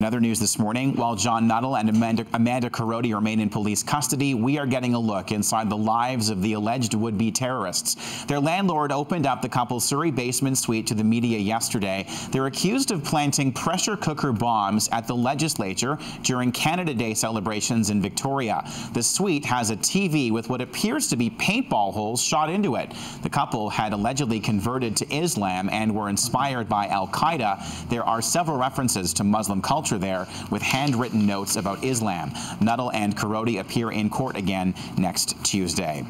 In other news this morning, while John Nuttall and Amanda, Amanda remain in police custody, we are getting a look inside the lives of the alleged would-be terrorists. Their landlord opened up the couple's Surrey basement suite to the media yesterday. They're accused of planting pressure cooker bombs at the legislature during Canada Day celebrations in Victoria. The suite has a TV with what appears to be paintball holes shot into it. The couple had allegedly converted to Islam and were inspired by al-Qaeda. There are several references to Muslim culture there with handwritten notes about Islam. Nuttall and Korody appear in court again next Tuesday.